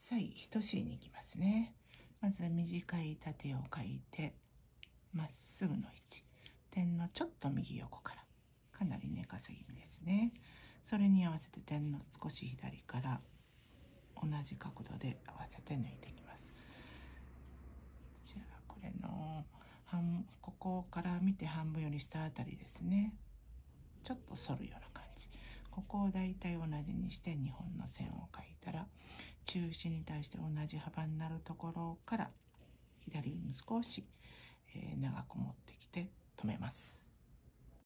左一筋に行きますね。まず短い縦を書いてまっすぐの位置。点のちょっと右横から。かなり寝稼ぎですね。それに合わせて点の少し左から同じ角度で合わせて抜いていきます。じゃあこれの半ここから見て半分より下あたりですね。ちょっと反るような感じ。ここをだいたい同じにして2本の線を描いたら中心に対して同じ幅になるところから左に少し、えー、長く持ってきて止めます。